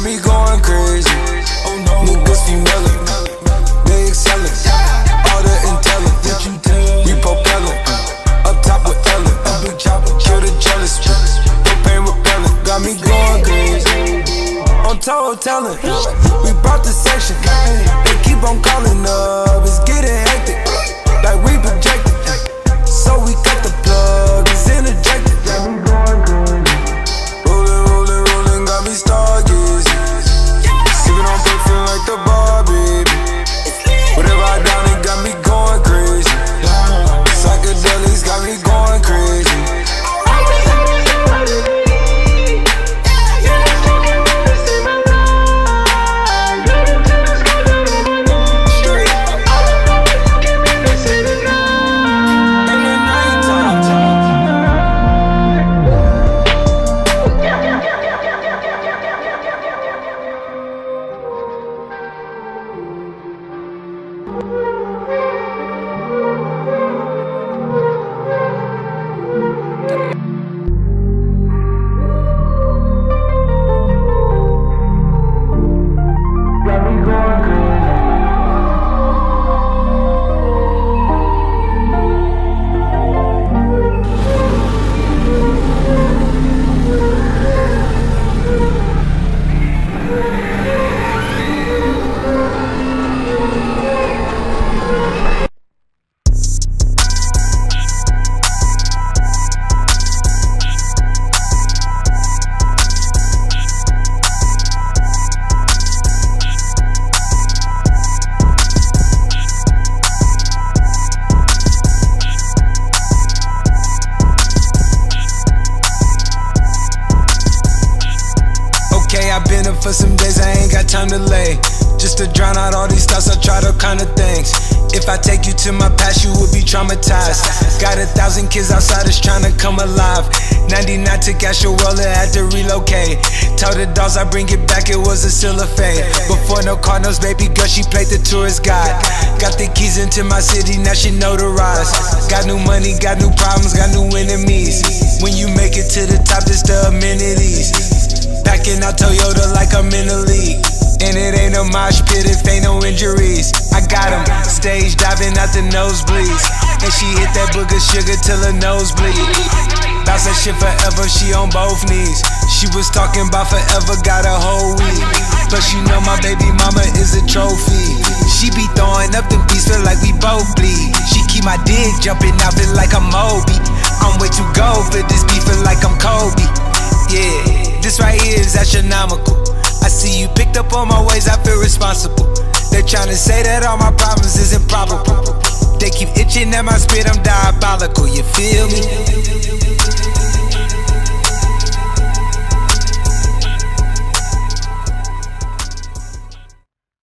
got me going crazy. Oh no, niggas Big they excelling. All the intelligence, we propelling. Up top with Ellen, kill the jealous. Propane repellent, got me going crazy. On top toe telling, we brought the section. They keep on calling up, it's getting hectic. For some days, I ain't got time to lay. Just to drown out all these thoughts, I tried all kind of things. If I take you to my past, you would be traumatized. Got a thousand kids outside that's trying to come alive. 99 took out your roller, had to relocate. Tell the dolls I bring it back, it was a still a fade. Before no Cardinals, baby girl, she played the tourist guide. Got the keys into my city, now she notarized. Got new money, got new problems, got new enemies. When you make it to the top, it's the out Toyota like I'm in the league. And it ain't a mosh pit if ain't no injuries. I got him stage diving out the nosebleeds. And she hit that booger sugar till her nose bleed. Bounce that shit forever, she on both knees. She was talking about forever, got a whole week. But you know my baby mama is a trophy. She be throwing up them beats, feel like we both bleed. She keep my dick jumping out, feel like I'm Moby. I'm way too gold for this beef, feel like I'm Kobe. Yeah, this right here is astronomical. I see you picked up on my ways, I feel responsible. They're trying to say that all my problems is improbable. They keep itching at my spit, I'm diabolical, you feel me?